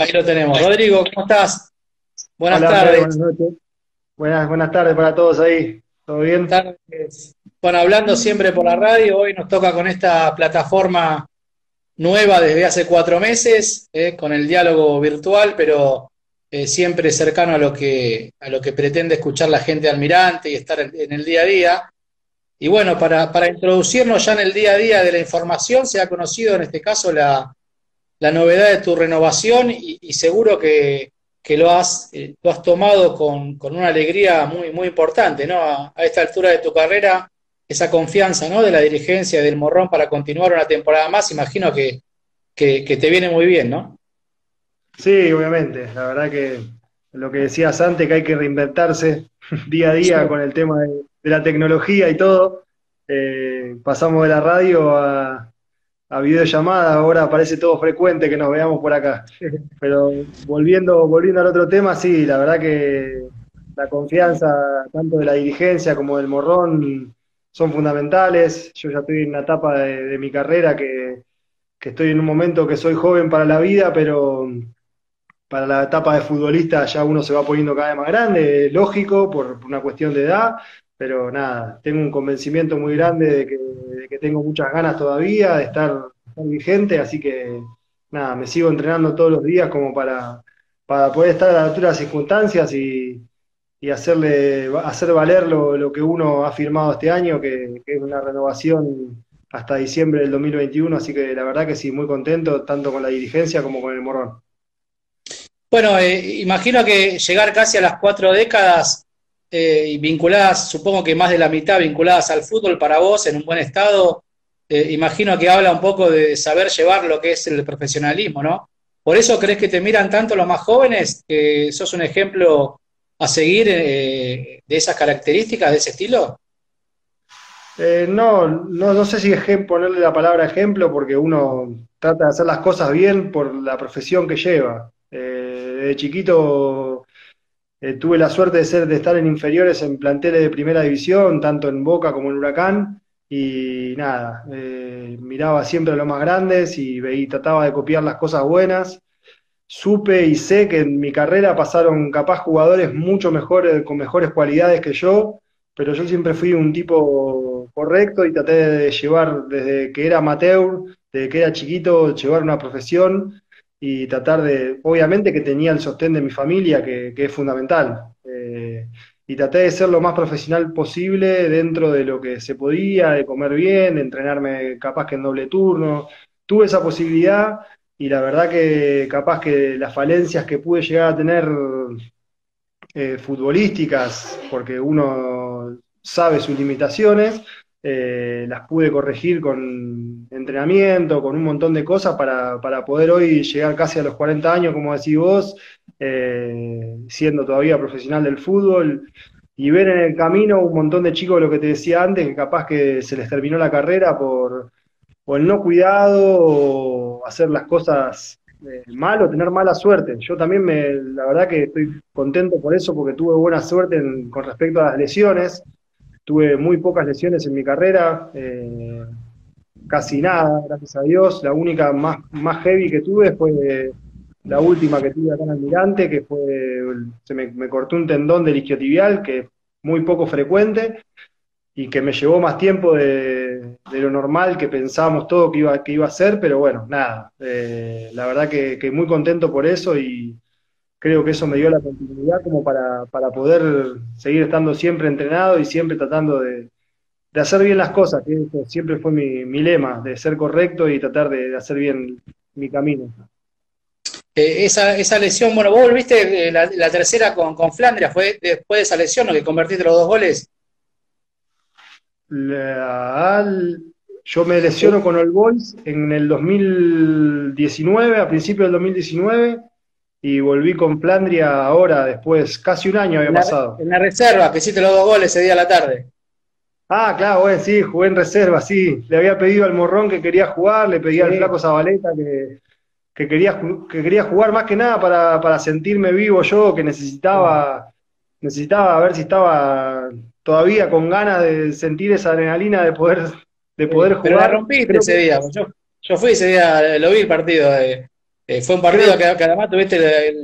Ahí lo tenemos. Rodrigo, ¿cómo estás? Buenas tardes. Buenas, noches. buenas, buenas tardes para todos ahí. ¿Todo bien? Buenas tardes. Bueno, hablando siempre por la radio, hoy nos toca con esta plataforma nueva desde hace cuatro meses, eh, con el diálogo virtual, pero eh, siempre cercano a lo, que, a lo que pretende escuchar la gente de Almirante y estar en, el día a día. Y bueno, para, para, introducirnos ya en el día a día de la información, se ha conocido en este caso la, la novedad de tu renovación y, seguro que, que lo, has, eh, lo has tomado con, con, una alegría muy, muy importante, ¿no? A, a, esta altura de tu carrera, esa confianza ¿no? de la dirigencia del Morrón para continuar una temporada más, imagino que, te viene muy bien, ¿no? Sí, obviamente. La verdad que lo que decías antes, que hay que reinventarse día a día con el tema de, la tecnología y todo. Eh, pasamos de la radio a, a videollamada, ahora parece todo frecuente que nos veamos por acá. Pero volviendo, volviendo al otro tema, sí, la verdad que la confianza tanto de la dirigencia como del Morrón son fundamentales. Yo ya estoy en una etapa de, mi carrera que, estoy en un momento que soy joven para la vida, pero para la etapa de futbolista ya uno se va poniendo cada vez más grande, lógico, por una cuestión de edad, pero nada, tengo un convencimiento muy grande de que, tengo muchas ganas todavía de estar, vigente, así que nada, me sigo entrenando todos los días como para, para poder estar a la altura de las circunstancias y, y hacerle, hacer valer lo, que uno ha firmado este año, que, es una renovación hasta diciembre del 2021, así que la verdad que sí, muy contento, tanto con la dirigencia como con el Morrón. Bueno, eh, imagino que llegar casi a las cuatro décadas eh, vinculadas, supongo que más de la mitad vinculadas al fútbol para vos en un buen estado, eh, imagino que habla un poco de saber llevar lo que es el profesionalismo, ¿no? ¿Por eso crees que te miran tanto los más jóvenes? que ¿Sos un ejemplo a seguir eh, de esas características, de ese estilo? Eh, no, no, no, sé si ponerle la palabra ejemplo porque uno trata de hacer las cosas bien por la profesión que lleva. De chiquito tuve la suerte de ser de estar en inferiores en planteles de primera división, tanto en Boca como en Huracán, y nada, miraba siempre a los más grandes y, y trataba de copiar las cosas buenas. Supe y sé que en mi carrera pasaron capaz jugadores mucho mejores, con mejores cualidades que yo, pero yo siempre fui un tipo correcto y traté de llevar desde que era amateur, desde que era chiquito, llevar una profesión y tratar de, obviamente que tenía el sostén de mi familia, que, es fundamental. Eh, y traté de ser lo más profesional posible dentro de lo que se podía, de comer bien, de entrenarme capaz que en doble turno. Tuve esa posibilidad y la verdad que capaz que las falencias que pude llegar a tener eh, futbolísticas, porque uno sabe sus limitaciones, eh, las pude corregir con entrenamiento, con un montón de cosas para, poder hoy llegar casi a los 40 años, como decís vos, eh, siendo todavía profesional del fútbol y ver en el camino un montón de chicos, lo que te decía antes, que capaz que se les terminó la carrera por, o el no cuidado o hacer las cosas eh, mal o tener mala suerte. Yo también me, la verdad que estoy contento por eso porque tuve buena suerte con respecto a las lesiones. Tuve muy pocas lesiones en mi carrera, eh, casi nada, gracias a Dios. La única más, más heavy que tuve fue la última que tuve acá en Almirante, que fue, se me, me cortó un tendón del isquiotibial, que es muy poco frecuente, y que me llevó más tiempo de, lo normal que pensábamos todo que iba, que iba a ser, pero bueno, nada, eh, la verdad que, muy contento por eso y creo que eso me dio la continuidad como para, poder seguir estando siempre entrenado y siempre tratando de, hacer bien las cosas, que siempre fue mi, lema, de ser correcto y tratar de, hacer bien mi camino. Eh, esa, esa, lesión, bueno, vos volviste eh, la, tercera con, con Flandria, fue después de esa lesión lo que convertiste los dos goles yo me lesiono con el Boys en el 2019, a principios del 2019, y volví con Flandria ahora, después, casi un año había pasado. En la reserva, que hiciste los dos goles ese día a la tarde. Ah, claro, bueno, sí, jugué en reserva, sí. Le había pedido al Morrón que quería jugar, le pedí al Flaco Zabaleta que, que, quería, que quería jugar más que nada para, para sentirme vivo yo, que necesitaba, necesitaba ver si estaba todavía con ganas de sentir esa adrenalina de poder, de poder jugar. Pero la rompiste ese día. Yo, yo, fui ese día, lo vi el partido. De, Eh, fue un partido que, además tuviste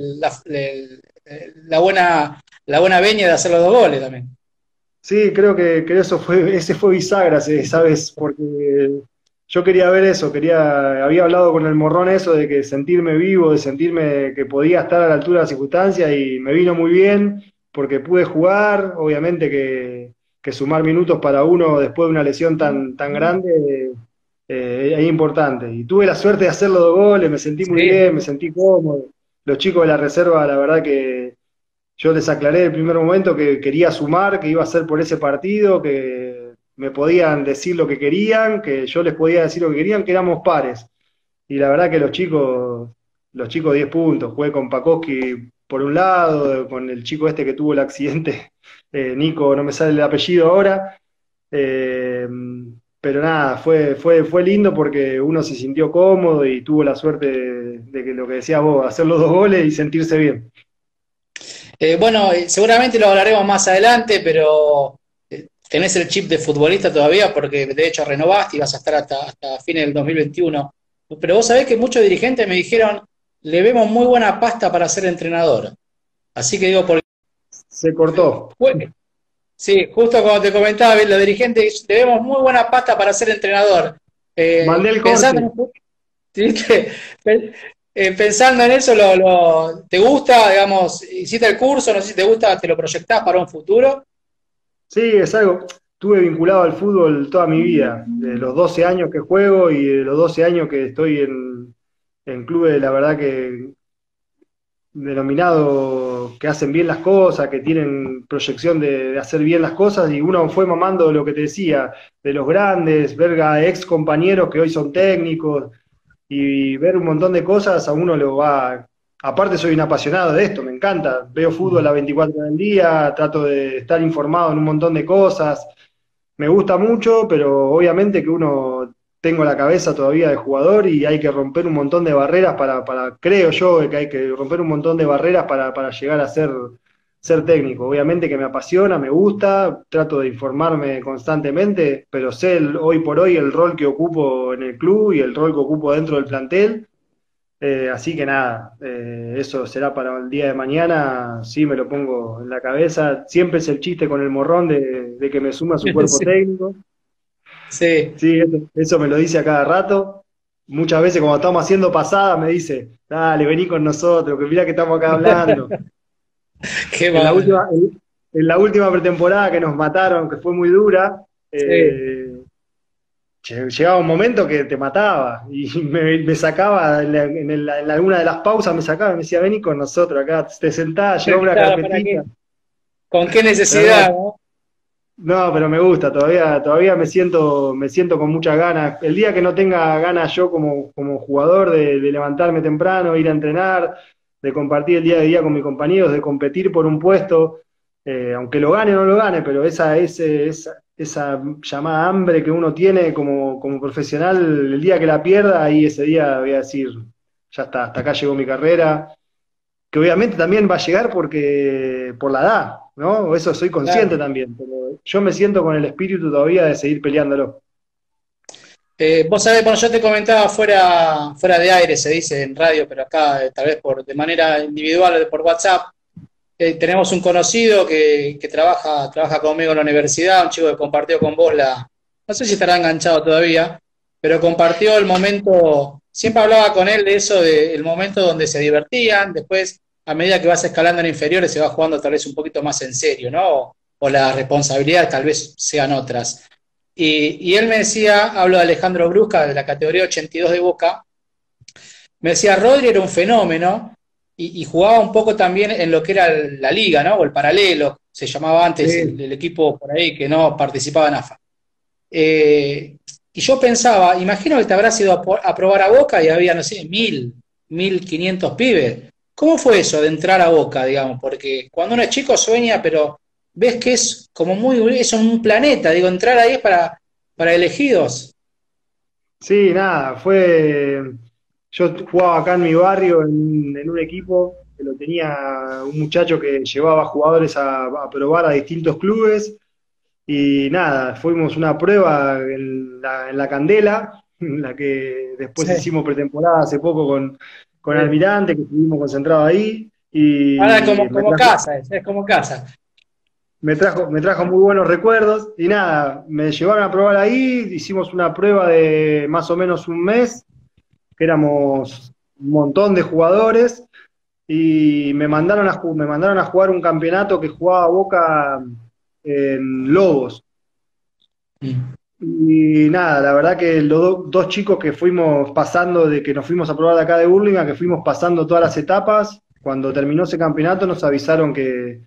la, buena, la buena veña de hacer los dos goles también. Sí, creo que, eso fue, ese fue bisagra, ¿sabes? Porque yo quería ver eso, quería, había hablado con el morrón eso de que sentirme vivo, de sentirme que podía estar a la altura de las circunstancias y me vino muy bien porque pude jugar, obviamente que, sumar minutos para uno después de una lesión tan, tan grande eh, es importante. Y tuve la suerte de hacer los dos goles, me sentí muy bien, me sentí cómodo. Los chicos de la reserva, la verdad que yo les aclaré el primer momento que quería sumar, que iba a ser por ese partido, que me podían decir lo que querían, que yo les podía decir lo que querían, que éramos pares. Y la verdad que los chicos, los chicos 10 puntos, jugué con Pakoski por un lado, con el chico este que tuvo el accidente, eh, Nico, no me sale el apellido ahora. Eh, pero nada, fue, fue, fue lindo porque uno se sintió cómodo y tuvo la suerte de, que lo que decías vos, hacer los dos goles y sentirse bien. Eh, bueno, seguramente lo hablaremos más adelante, pero tenés el chip de futbolista todavía porque de hecho renovaste y vas a estar hasta, hasta fines del 2021. Pero vos sabés que muchos dirigentes me dijeron, le vemos muy buena pasta para ser entrenador. Así que digo, porque... Se cortó. Sí, justo como te comentaba, los dirigentes, le vemos muy buena pasta para ser entrenador. Eh, pensando, eh, pensando en eso, lo, ¿te gusta, digamos, hiciste el curso, no sé si te gusta, te lo proyectás para un futuro? Sí, es algo, estuve vinculado al fútbol toda mi vida, de los 12 años que juego y de los 12 años que estoy en, en clubes, la verdad que denominado que hacen bien las cosas, que tienen proyección de, hacer bien las cosas, y uno fue mamando lo que te decía, de los grandes, ver a ex compañeros que hoy son técnicos, y ver un montón de cosas, a uno lo va... Aparte soy un apasionado de esto, me encanta, veo fútbol a 24 horas del día, trato de estar informado en un montón de cosas, me gusta mucho, pero obviamente que uno tengo la cabeza todavía de jugador y hay que romper un montón de barreras para, para creo yo que hay que romper un montón de barreras para, para llegar a ser, ser técnico. Obviamente que me apasiona, me gusta, trato de informarme constantemente, pero sé hoy por hoy el rol que ocupo en el club y el rol que ocupo dentro del plantel. Eh, así que nada, eh, eso será para el día de mañana, sí me lo pongo en la cabeza. Siempre es el chiste con el morrón de, de que me suma su cuerpo técnico. Sí. Sí, eso, me lo dice a cada rato. Muchas veces cuando estamos haciendo pasada me dice, dale, vení con nosotros, que mira que estamos acá hablando. Qué en, la última, en, la última, pretemporada que nos mataron, que fue muy dura, eh, llegaba un momento que te mataba y me, sacaba en, alguna de las pausas, me sacaba y me decía, vení con nosotros acá, te sentás, llevaba una carpetita. ¿Con qué necesidad? ¿no? No, pero me gusta, todavía, todavía me siento, me siento con muchas ganas. El día que no tenga ganas yo como, como jugador de, levantarme temprano, ir a entrenar, de compartir el día a día con mis compañeros, de competir por un puesto, eh, aunque lo gane o no lo gane, pero esa, ese, esa, esa llamada hambre que uno tiene como, como profesional, el día que la pierda, ahí ese día voy a decir, ya está, hasta acá llegó mi carrera, que obviamente también va a llegar porque por la edad, ¿no? Eso soy consciente también, pero yo me siento con el espíritu todavía de seguir peleándolo. Eh, vos sabés, bueno, yo te comentaba fuera, fuera de aire, se dice en radio, pero acá eh, tal vez por, de manera individual, por WhatsApp, eh, tenemos un conocido que, trabaja, trabaja conmigo en la universidad, un chico que compartió con vos la, no sé si estará enganchado todavía, pero compartió el momento, siempre hablaba con él de eso, del momento donde se divertían, después a medida que vas escalando en inferiores se va jugando tal vez un poquito más en serio, ¿no? O, las responsabilidades tal vez sean otras. Y, él me decía, hablo de Alejandro Brusca, de la categoría 82 de Boca, me decía, Rodri era un fenómeno y, jugaba un poco también en lo que era la liga, ¿no? O el paralelo, se llamaba antes el, equipo por ahí que no participaba en AFA. Eh, y yo pensaba, imagino que te habrás ido a, a, probar a Boca y había, no sé, mil, mil quinientos pibes. ¿Cómo fue eso de entrar a Boca, digamos? Porque cuando uno es chico sueña, pero ves que es como muy, es un planeta, digo, entrar ahí es para, para elegidos. Sí, nada, fue, yo jugaba acá en mi barrio en, un equipo que lo tenía un muchacho que llevaba jugadores a, probar a distintos clubes y nada, fuimos una prueba en la, Candela, en la que después hicimos pretemporada hace poco con, con Almirante, que estuvimos concentrados ahí. Y Ahora como, como casa, es, como casa. Me trajo, me trajo muy buenos recuerdos y nada, me llevaron a probar ahí, hicimos una prueba de más o menos un mes, que éramos un montón de jugadores, y me mandaron a, me mandaron a jugar un campeonato que jugaba Boca en Lobos. Mm. Y nada, la verdad que los dos chicos que fuimos pasando, de que nos fuimos a probar de acá de Burlingame, que fuimos pasando todas las etapas, cuando terminó ese campeonato nos avisaron que,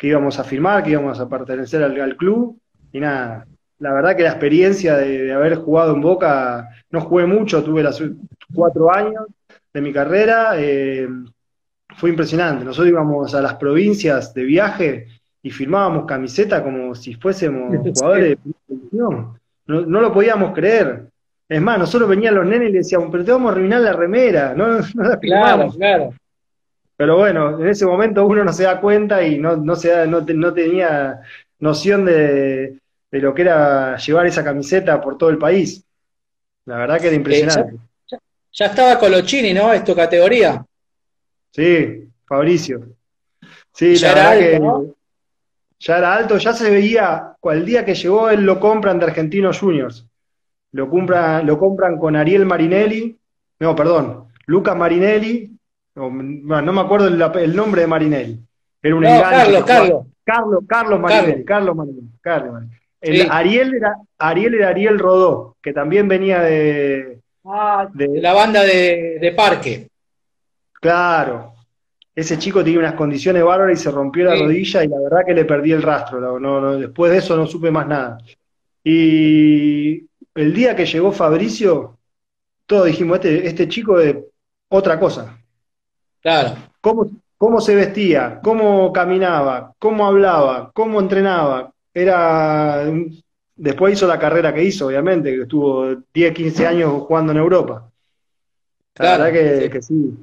íbamos a firmar, que íbamos a pertenecer al, club. Y nada, la verdad que la experiencia de, haber jugado en Boca, no jugué mucho, tuve los cuatro años de mi carrera, eh, fue impresionante. Nosotros íbamos a las provincias de viaje y firmábamos camiseta como si fuésemos jugadores de no, no lo podíamos creer. Es más, nosotros venían los nenes y le decíamos, pero te vamos a arruinar la remera, no, la Claro, claro. Pero bueno, en ese momento uno no se da cuenta y no, no, se no, tenía noción de, lo que era llevar esa camiseta por todo el país. La verdad que era impresionante. ya, estaba Colochini, ¿no? Es tu categoría. Sí, Fabricio. Sí, ya la verdad que ya era alto, ya se veía, el día que llegó él lo compran de Argentinos Juniors. Lo compran, lo compran con Ariel Marinelli, no, perdón, Luca Marinelli, no, me acuerdo el, nombre de Marinelli. Era un Carlos, Carlos. Carlos, Carlos Marinelli, Carlos, Marinelli, Carlos Ariel, era, Ariel era Ariel Rodó, que también venía de, ah, de, la banda de, de Parque. Claro, ese chico tenía unas condiciones bárbaras y se rompió la rodilla y la verdad que le perdí el rastro. No, después de eso no supe más nada. Y el día que llegó Fabricio, todos dijimos, este, este chico es otra cosa. Claro. ¿Cómo, cómo se vestía, cómo caminaba, cómo hablaba, cómo entrenaba. Era. Después hizo la carrera que hizo, obviamente, que estuvo 10, 15 años jugando en Europa. La verdad que, que sí,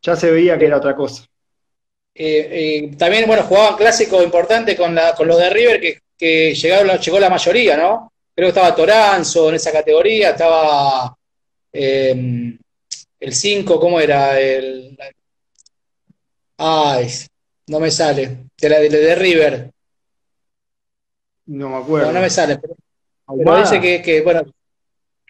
ya se veía que era otra cosa. Eh, eh, también, bueno, jugaban clásico importante con, la, con los de River que, llegaron, llegó la mayoría, ¿no? Creo que estaba Toranzo en esa categoría, estaba eh, el 5, ¿cómo era? El, ay, no me sale. De la de, River. No me acuerdo. No, me sale. Pero, dice que, que, bueno,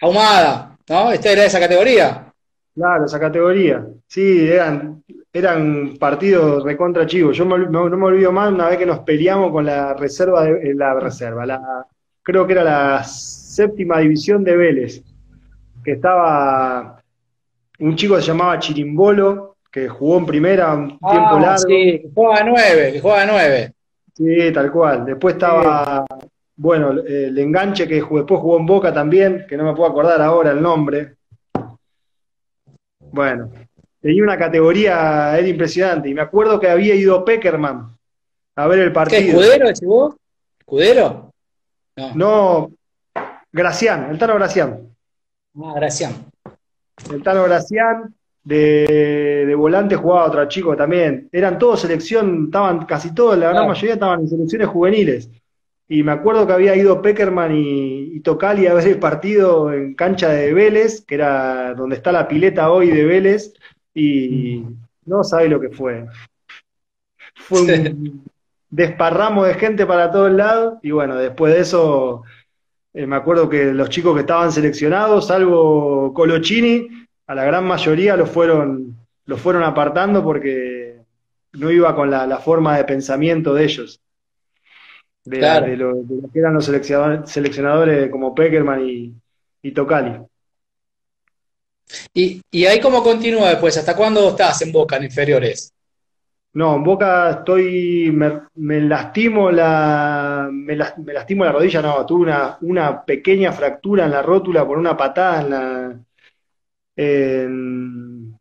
Ahumada, ¿no? ¿Esta era esa categoría? Claro, esa categoría. Sí, eran eran partidos recontra chivos. Yo no me olvido más una vez que nos peleamos con la reserva, de, eh, la reserva, la, creo que era la séptima división de Vélez, que estaba un chico que se llamaba Chirimbolo, que jugó en primera un tiempo ah, largo. Sí, que juega nueve, que juega nueve. Sí, tal cual. Después estaba, bueno, el enganche que después jugó en Boca también, que no me puedo acordar ahora el nombre. Bueno, tenía una categoría, era impresionante. Y me acuerdo que había ido Peckerman a ver el partido. ¿Qué, ¿Escudero ese vos? ¿Escudero? No. no, Gracián, el Tano Gracián. Ah, Gracián. El Tano Gracián, de, de, volante jugaba otro chico también. Eran todos selección, estaban casi todos, la gran mayoría estaban en selecciones juveniles. Y me acuerdo que había ido Peckerman y, y, Tocali a ver el partido en cancha de Vélez, que era donde está la pileta hoy de Vélez, y no sabe lo que fue. Fue un desparramo de gente para todos lados y bueno, después de eso eh, me acuerdo que los chicos que estaban seleccionados, salvo Colochini, a la gran mayoría los fueron, los fueron apartando porque no iba con la, forma de pensamiento de ellos. De, lo, que eran los seleccionadores, como Peckerman y, y Tocali. ¿Y, y ahí cómo continúa después? ¿Hasta cuándo estás en Boca, en inferiores? No, en Boca estoy, me, lastimo la, me, lastimo la rodilla, no, tuve una, una, pequeña fractura en la rótula por una patada en la, en,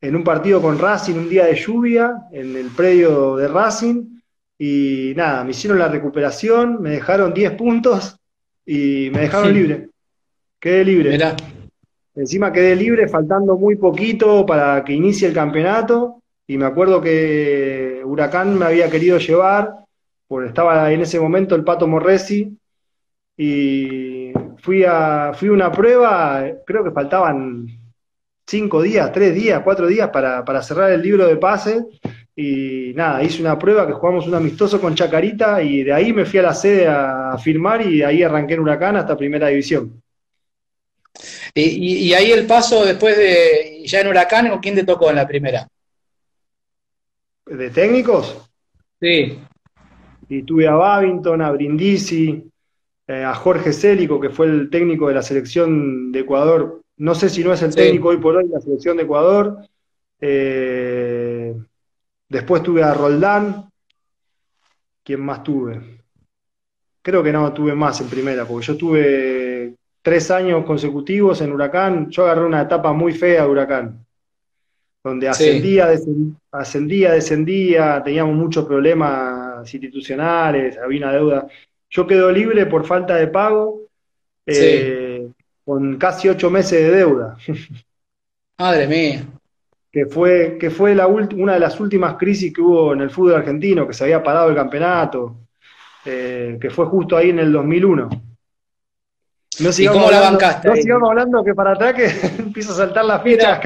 en, un partido con Racing, un día de lluvia, en el predio de Racing, y nada, me hicieron la recuperación, me dejaron 10 puntos y me dejaron libre. Quedé libre. Encima quedé libre faltando muy poquito para que inicie el campeonato y me acuerdo que Huracán me había querido llevar, porque estaba en ese momento el Pato Morresi y fui a fui una prueba, creo que faltaban cinco días, tres días, cuatro días para, para cerrar el libro de pase. Y nada, hice una prueba que jugamos un amistoso con Chacarita y de ahí me fui a la sede a, firmar y de ahí arranqué en Huracán hasta Primera División. Y, y, ahí el paso después de ya en Huracán, ¿con quién te tocó en la primera? ¿De técnicos? Sí. Y tuve a Babington, a Brindisi, eh, a Jorge Célico, que fue el técnico de la selección de Ecuador. No sé si no es el técnico hoy por hoy de la selección de Ecuador. Eh, después tuve a Roldán. ¿Quién más tuve? Creo que no tuve más en primera, porque yo tuve tres años consecutivos en Huracán. Yo agarré una etapa muy fea de Huracán, donde ascendía, ascendía, descendía, teníamos muchos problemas institucionales, había una deuda. Yo quedo libre por falta de pago, eh, con casi ocho meses de deuda. Madre mía. Que fue, que fue la una de las últimas crisis que hubo en el fútbol argentino, que se había parado el campeonato, eh, que fue justo ahí en el 2001. No ¿Y cómo la bancaste? No sigamos hablando que para atrás que empieza a saltar la ficha.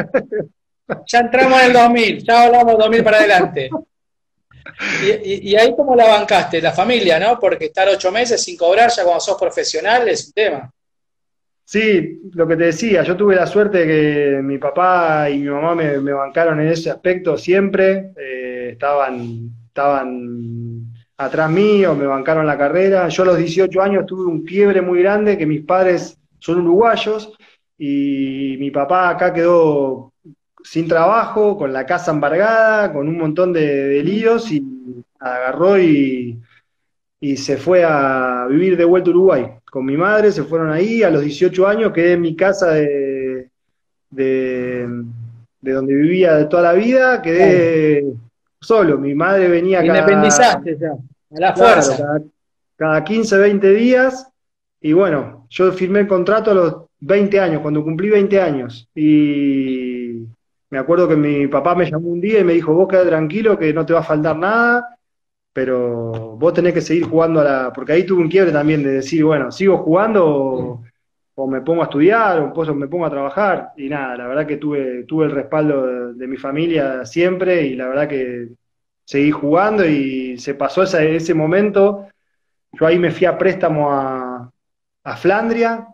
ya entramos en el 2000, ya hablamos 2000 para adelante. Y, ahí cómo la bancaste, la familia, ¿no? Porque estar ocho meses sin cobrar ya cuando sos profesional es un tema. Sí, lo que te decía, yo tuve la suerte de que mi papá y mi mamá me, bancaron en ese aspecto siempre, eh, estaban, estaban atrás mío, me bancaron la carrera. Yo a los 18 años tuve un quiebre muy grande, que mis padres son uruguayos y mi papá acá quedó sin trabajo, con la casa embargada, con un montón de, líos y agarró y, se fue a vivir de vuelta a Uruguay. Con mi madre se fueron ahí, a los 18 años quedé en mi casa de, de, donde vivía de toda la vida, quedé solo, mi madre venía. Independizaste ya, a la fuerza. cada, cada 15, 20 días y bueno, yo firmé el contrato a los 20 años, cuando cumplí 20 años. Y me acuerdo que mi papá me llamó un día y me dijo, vos quedate tranquilo que no te va a faltar nada, pero vos tenés que seguir jugando a la... Porque ahí tuve un quiebre también de decir, bueno, sigo jugando o, me pongo a estudiar o me pongo a trabajar. Y nada, la verdad que tuve, tuve el respaldo de, mi familia siempre y la verdad que seguí jugando y se pasó ese, ese momento. Yo ahí me fui a préstamo a, a Flandria,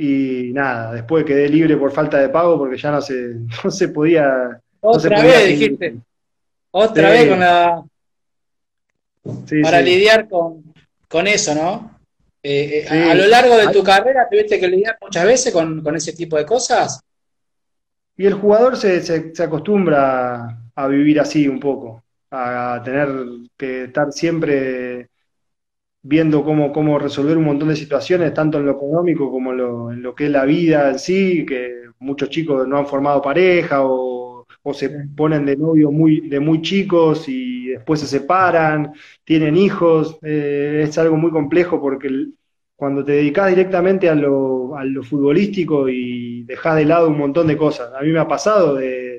y nada, después quedé libre por falta de pago porque ya no se, no se podía. Otra vez dijiste. Otra vez con la. para lidiar con, eso, ¿no? Eh, eh, a, lo largo de tu carrera tuviste que lidiar muchas veces con, ese tipo de cosas. Y el jugador se, se, acostumbra a vivir así un poco, a tener que estar siempre viendo cómo, cómo resolver un montón de situaciones, tanto en lo económico como en lo que es la vida en sí, que muchos chicos no han formado pareja o, se ponen de novio muy, de muy chicos y después se separan, tienen hijos, eh, es algo muy complejo porque cuando te dedicas directamente a lo, a lo futbolístico y dejas de lado un montón de cosas. A mí me ha pasado de,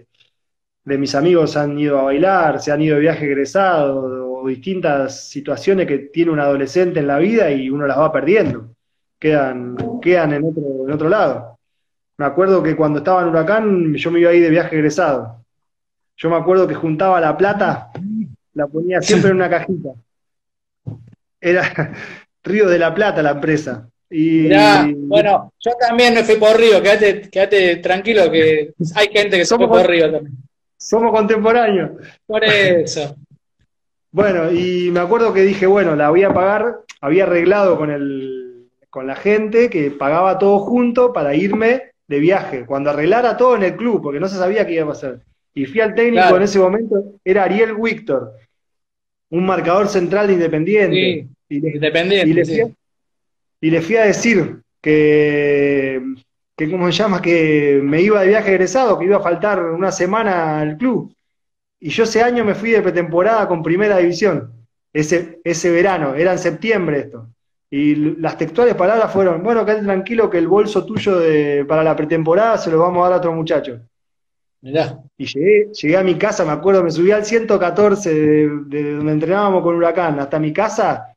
de mis amigos han ido a bailar, se han ido de viaje egresado, distintas situaciones que tiene un adolescente en la vida y uno las va perdiendo, quedan, quedan en, otro, en otro lado. Me acuerdo que cuando estaba en Huracán yo me iba ahí de viaje egresado. Yo me acuerdo que juntaba la plata, la ponía siempre en una cajita. Era Río de la Plata la empresa. Y... bueno, yo también me fui por Río, quédate, quédate tranquilo que hay gente que se fue por Río también. Somos contemporáneos. Por eso. Bueno, y me acuerdo que dije, bueno, la voy a pagar, había arreglado con, el, con la gente que pagaba todo junto para irme de viaje, cuando arreglara todo en el club, porque no se sabía qué iba a pasar. Y fui al técnico en ese momento, era Ariel Víctor, un marcador central de Independiente. y le, Independiente, y le, fui a, decir que, que, ¿cómo se llama? Que me iba de viaje egresado, que iba a faltar una semana al club. Y yo ese año me fui de pretemporada con primera división, ese, ese verano, era en septiembre esto. Y las textuales palabras fueron, bueno, quédate tranquilo que el bolso tuyo de, para la pretemporada se lo vamos a dar a otro muchacho. Y llegué, llegué a mi casa, me acuerdo, me subí al 114 de, de, donde entrenábamos con Huracán, hasta mi casa,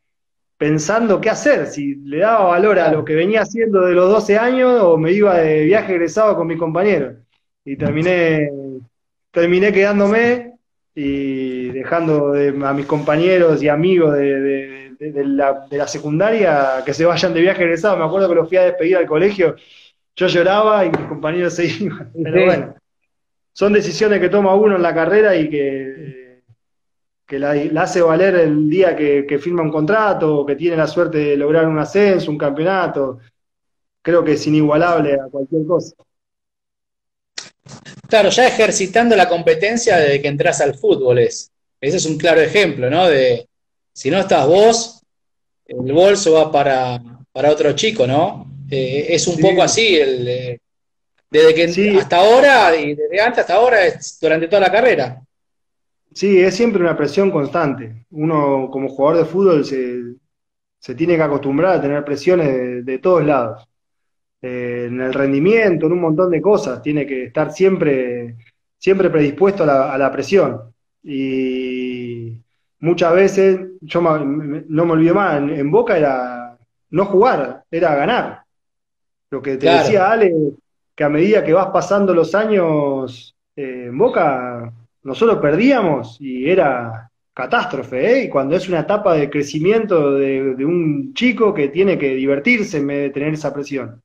pensando qué hacer, si le daba valor a lo que venía haciendo de los 12 años o me iba de viaje egresado con mi compañero. y terminé, terminé quedándome y dejando a mis compañeros y amigos de, la, secundaria que se vayan de viaje egresado. Me acuerdo que los fui a despedir al colegio, yo lloraba y mis compañeros se iban. Pero bueno, son decisiones que toma uno en la carrera y que, que la, hace valer el día que, que firma un contrato o que tiene la suerte de lograr un ascenso, un campeonato. Creo que es inigualable a cualquier cosa. Claro, ya ejercitando la competencia desde que entras al fútbol es. Ese es un claro ejemplo, ¿no? De si no estás vos, el bolso va para, para otro chico, ¿no? Eh, es un poco así, el, desde que hasta ahora y desde antes hasta ahora, es durante toda la carrera. Sí, es siempre una presión constante. Uno como jugador de fútbol se, tiene que acostumbrar a tener presiones de todos lados. Eh, en el rendimiento, en un montón de cosas. Tiene que estar siempre, siempre predispuesto a la, presión. Y muchas veces, yo no me olvido más, en, Boca era no jugar, era ganar. Lo que te decía Ale, que a medida que vas pasando los años eh, en Boca, nosotros perdíamos y era catástrofe, ¿eh? Y cuando es una etapa de crecimiento de, de, un chico que tiene que divertirse en vez de tener esa presión.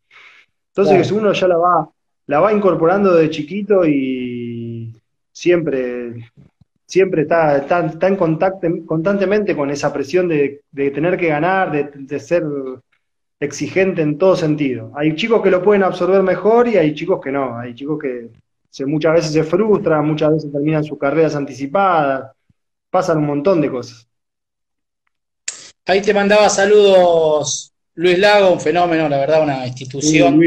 Entonces uno ya la va, la va incorporando de chiquito y siempre, siempre está, está, en contacto constantemente con esa presión de, tener que ganar, de, ser exigente en todo sentido. Hay chicos que lo pueden absorber mejor y hay chicos que no. Hay chicos que se, muchas veces se frustran, muchas veces terminan sus carreras anticipadas, pasan un montón de cosas. Ahí te mandaba saludos Luis Lago, un fenómeno, la verdad, una institución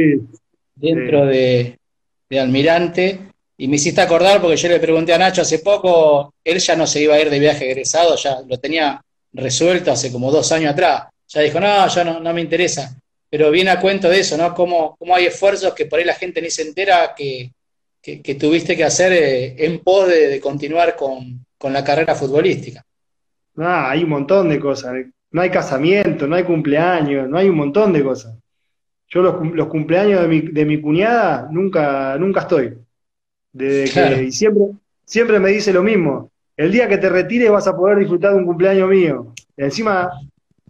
dentro de, Almirante. Y me hiciste acordar porque yo le pregunté a Nacho hace poco, él ya no se iba a ir de viaje egresado, ya lo tenía resuelto hace como dos años atrás. Ya dijo, no, ya no, no me interesa. Pero viene a cuento de eso, ¿no? Cómo, cómo hay esfuerzos que por ahí la gente ni se entera que, tuviste que hacer eh, en pos de, continuar con, con, la carrera futbolística. Ah, hay un montón de cosas no hay casamiento, no hay cumpleaños, no hay un montón de cosas. Yo los, cumpleaños de mi, de mi, cuñada nunca, nunca estoy. Desde que, y siempre, siempre me dice lo mismo. El día que te retires vas a poder disfrutar de un cumpleaños mío. encima,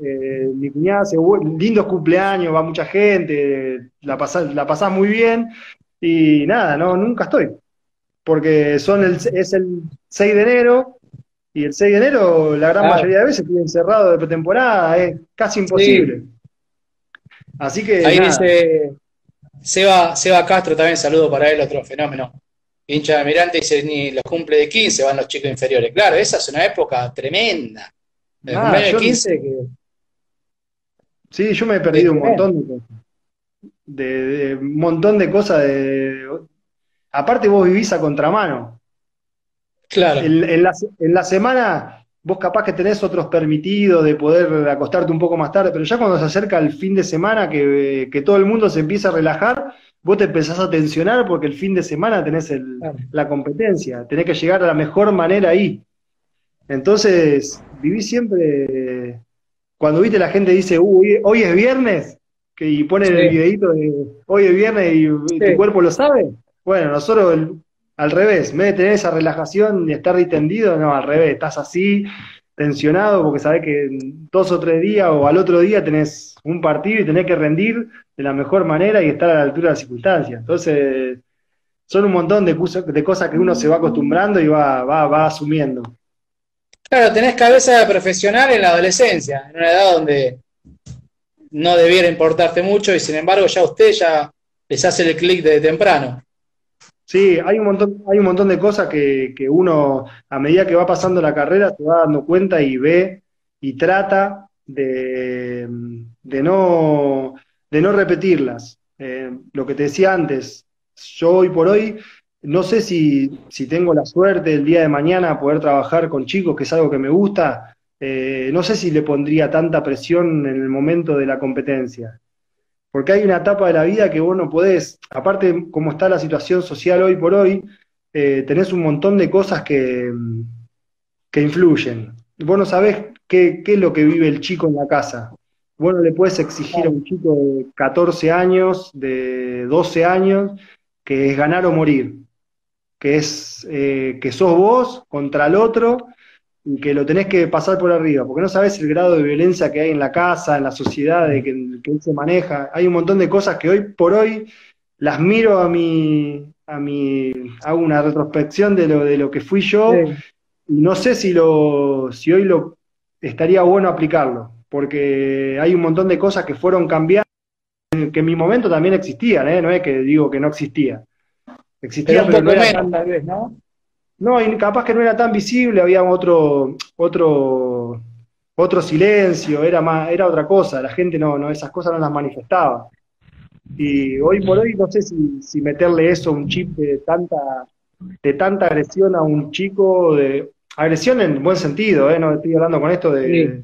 eh, mi cuñada hace lindos cumpleaños, va mucha gente, la pasás, la pasás muy bien. Y nada, no, nunca estoy. Porque son el, es el 6 de enero, y el 6 de enero, la gran mayoría de veces, estoy encerrado de pretemporada, es casi imposible. Así que. Ahí dice Seba, Seba Castro, también saludo para él, otro fenómeno. Hincha de Mirante dice: ni los cumple de 15 van los chicos inferiores. Claro, esa es una época tremenda. El ah, de 15 que. Sí, yo me he perdido un montón de cosas. De, un montón de cosas. De, aparte, vos vivís a contramano. Claro. En, la, semana vos capaz que tenés otros permitidos de poder acostarte un poco más tarde, pero ya cuando se acerca el fin de semana que, todo el mundo se empieza a relajar, vos te empezás a tensionar porque el fin de semana tenés la competencia, tenés que llegar a la mejor manera ahí. Entonces, viví siempre, cuando viste la gente dice, hoy es viernes, que, y ponen el videito de hoy es viernes y, tu cuerpo lo sabe. Bueno, nosotros el, al revés, en vez de tener esa relajación y estar distendido, no, al revés, estás así, tensionado, porque sabes que dos o tres días o al otro día tenés un partido y tenés que rendir de la mejor manera y estar a la altura de las circunstancias. Entonces, son un montón de, de cosas que uno se va acostumbrando y va, va, va asumiendo. Claro, tenés cabeza de profesional en la adolescencia, en una edad donde no debiera importarte mucho y sin embargo ya usted ya les hace el clic de temprano. Sí, hay un montón, hay un montón de cosas que, uno, a medida que va pasando la carrera, se va dando cuenta y ve y trata de, no, de no repetirlas. Eh, lo que te decía antes, yo hoy por hoy no sé si, si, tengo la suerte el día de mañana poder trabajar con chicos, que es algo que me gusta. Eh, no sé si le pondría tanta presión en el momento de la competencia porque hay una etapa de la vida que vos no podés, aparte como está la situación social hoy por hoy, eh, tenés un montón de cosas que, que influyen. Vos no sabés qué, es lo que vive el chico en la casa. Vos no le puedes exigir a un chico de 14 años, de 12 años, que es ganar o morir. que es eh, que sos vos contra el otro que lo tenés que pasar por arriba, porque no sabes el grado de violencia que hay en la casa, en la sociedad, de que, que él se maneja. Hay un montón de cosas que hoy por hoy las miro a mi, a mi, hago una retrospección de lo, de lo que fui yo, y no sé si lo, si hoy lo estaría bueno aplicarlo, porque hay un montón de cosas que fueron cambiando, que en mi momento también existían, ¿eh? no es que digo que no existía. Existía, pero, no era tal vez, ¿no? No, y capaz que no era tan visible, había otro, otro, otro silencio, era más, era otra cosa, la gente no, no, esas cosas no las manifestaba. Y hoy por hoy no sé si, meterle eso, un chip de tanta, de tanta agresión a un chico, de agresión en buen sentido, ¿eh? no estoy hablando con esto de,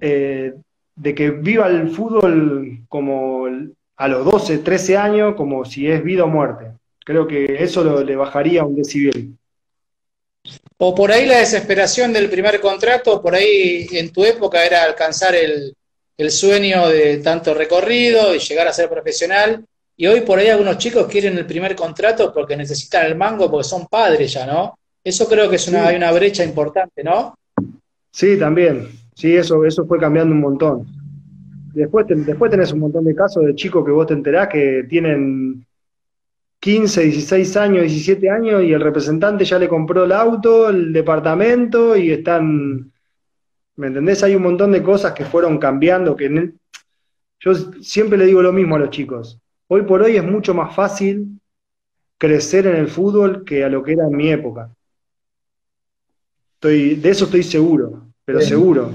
eh, de que viva el fútbol como a los 12, 13 años, como si es vida o muerte. Creo que eso le bajaría un decibel. O por ahí la desesperación del primer contrato, por ahí en tu época era alcanzar el, sueño de tanto recorrido y llegar a ser profesional. Y hoy por ahí algunos chicos quieren el primer contrato porque necesitan el mango porque son padres ya, ¿no? Eso creo que es una, hay una brecha importante, ¿no? Sí, también. Sí, eso, eso fue cambiando un montón. Después, después tenés un montón de casos de chicos que vos te enterás que tienen 15, 16 años, 17 años y el representante ya le compró el auto, el departamento y están, ¿me entendés? Hay un montón de cosas que fueron cambiando, que yo siempre le digo lo mismo a los chicos. Hoy por hoy es mucho más fácil crecer en el fútbol que a lo que era en mi época. Estoy, de eso estoy seguro, pero seguro.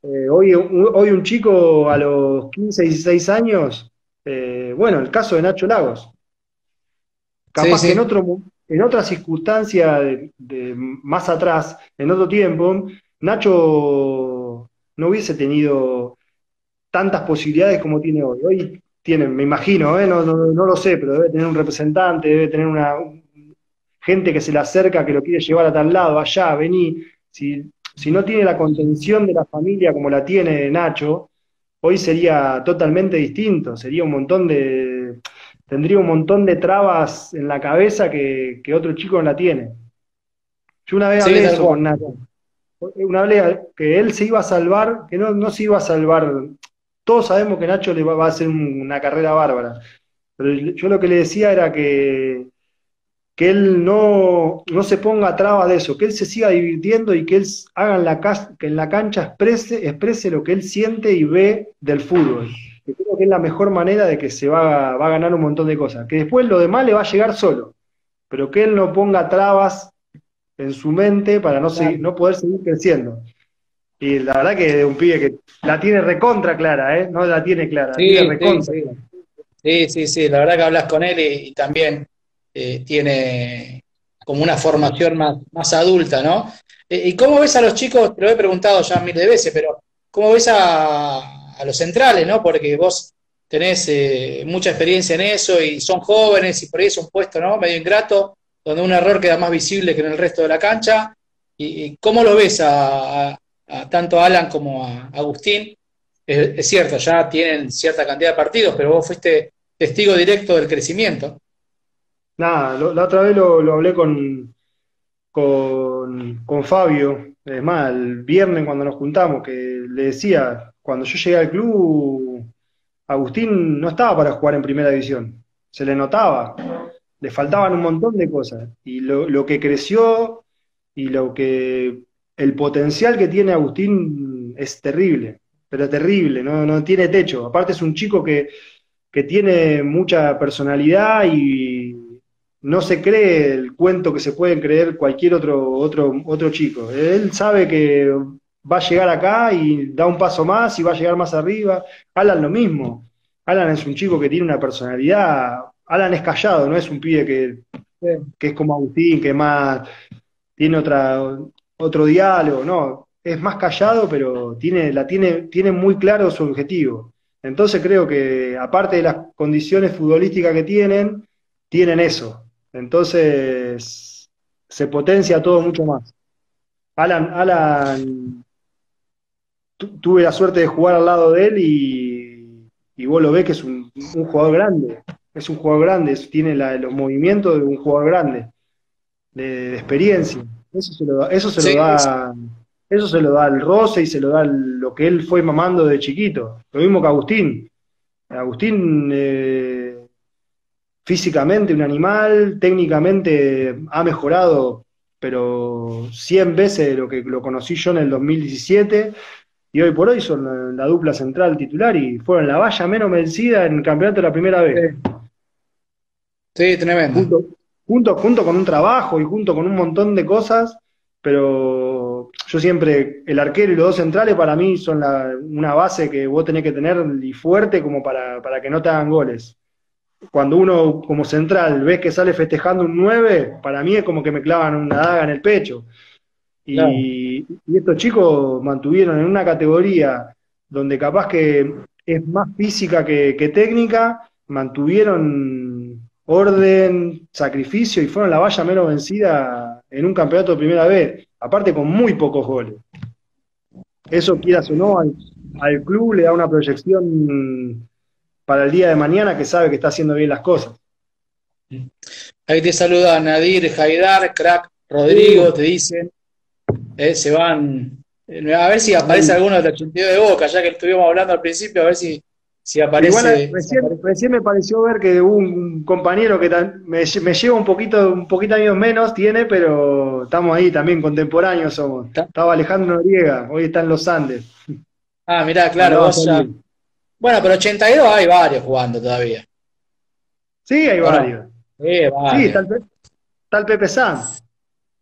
Eh, hoy, hoy un chico a los 15, 16 años, eh, bueno, el caso de Nacho Lagos, Capaz que en, otro, en otra circunstancia de, más atrás, en otro tiempo, Nacho no hubiese tenido tantas posibilidades como tiene hoy. Hoy tiene, me imagino, ¿eh? no, no, lo sé, pero debe tener un representante, debe tener una gente que se le acerca, que lo quiere llevar a tal lado, allá, vení. Si, si no tiene la contención de la familia como la tiene Nacho, hoy sería totalmente distinto, sería un montón de, tendría un montón de trabas en la cabeza que, otro chico no la tiene. Yo una vez hablé eso con Nacho. Una vez que él se iba a salvar, que no, no se iba a salvar. Todos sabemos que Nacho le va, a hacer una carrera bárbara. Pero yo lo que le decía era que, que él no, no se ponga trabas de eso, que él se siga divirtiendo y que él haga en la, que en la cancha exprese, exprese lo que él siente y ve del fútbol que creo que es la mejor manera de que se va, a ganar un montón de cosas. Que después lo demás le va a llegar solo, pero que él no ponga trabas en su mente para no, no poder seguir creciendo. Y la verdad que es un pibe que la tiene recontra clara, ¿eh? No la tiene clara, sí, recontra. Sí, sí, sí, la verdad que hablas con él y, también eh, tiene como una formación más, más adulta, ¿no? Eh, ¿Y cómo ves a los chicos? Te lo he preguntado ya miles de veces, pero ¿cómo ves a, a los centrales, ¿no? Porque vos tenés eh, mucha experiencia en eso y son jóvenes y por ahí es un puesto, ¿no? Medio ingrato, donde un error queda más visible que en el resto de la cancha. ¿Y, cómo lo ves a, tanto a Alan como a Agustín? Es, cierto, ya tienen cierta cantidad de partidos, pero vos fuiste testigo directo del crecimiento. Nada, la otra vez lo, hablé con, con, con Fabio, es más, el viernes cuando nos juntamos, que le decía, cuando yo llegué al club, Agustín no estaba para jugar en primera división. Se le notaba. Le faltaban un montón de cosas. Y lo, que creció y lo que. El potencial que tiene Agustín es terrible, pero terrible, no, no tiene techo. Aparte es un chico que, que tiene mucha personalidad y no se cree el cuento que se puede creer cualquier otro, otro, otro chico. Él sabe que va a llegar acá y da un paso más y va a llegar más arriba. Alan lo mismo. Alan es un chico que tiene una personalidad. Alan es callado, no es un pibe que, que es como Agustín, que más tiene otra, otro diálogo, no. Es más callado, pero tiene, la tiene, tiene muy claro su objetivo. Entonces creo que, aparte de las condiciones futbolísticas que tienen, tienen eso. Entonces se potencia todo mucho más. Alan, Alan tuve la suerte de jugar al lado de él y, vos lo ves que es un, jugador grande. es un jugador grande, tiene los movimientos de un jugador grande, de, experiencia. Eso se lo, eso se lo da, eso se lo da el roce y se lo da lo que él fue mamando de chiquito. Lo mismo que Agustín. Agustín eh, físicamente un animal, técnicamente ha mejorado, pero 100 veces lo que lo conocí yo en el 2017 y hoy por hoy son la, dupla central titular y fueron la valla menos vencida en el campeonato de la primera vez. Sí, tremendo. Junto, junto, con un trabajo y junto con un montón de cosas, pero yo siempre, el arquero y los dos centrales para mí son una base que vos tenés que tener y fuerte como para, para que no te hagan goles. Cuando uno como central ves que sale festejando un 9, para mí es como que me clavan una daga en el pecho. Y, estos chicos mantuvieron en una categoría donde capaz que es más física que, técnica, mantuvieron orden, sacrificio y fueron la valla menos vencida en un campeonato de primera vez, aparte con muy pocos goles. Eso, quieras o no, al, al club le da una proyección para el día de mañana que sabe que está haciendo bien las cosas. Ahí te saluda Nadir, Jaidar, Crack, Rodrigo, te dicen. Eh, se van. Eh, a ver si aparece alguno del 82 de Boca, ya que estuvimos hablando al principio, a ver si, si aparece. recién, me pareció ver que un compañero que me, lleva un poquito, un poquito años menos, tiene, pero estamos ahí también, contemporáneos somos. Estaba Alejandro Noriega, hoy está en los Andes. Ah, mirá, claro, Bueno, pero 82 hay varios jugando todavía. Sí, hay varios. Sí, está el, Pepe Sanz.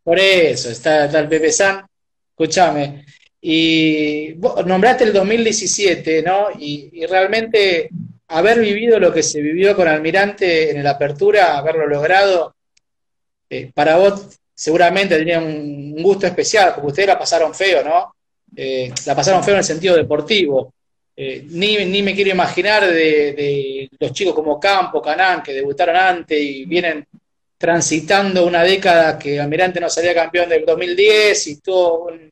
Por eso, está, el Pepe San. Escúchame. Y vos nombraste el 2017, ¿no? Y, realmente haber vivido lo que se vivió con Almirante en la apertura, haberlo logrado, eh, para vos seguramente tenía un, gusto especial, porque ustedes la pasaron feo, ¿no? Eh, la pasaron feo en el sentido deportivo. Eh, ni, me quiero imaginar de, de, los chicos como Campo, Canán, que debutaron antes y vienen transitando una década que Almirante no salía campeón del 2010 y tuvo un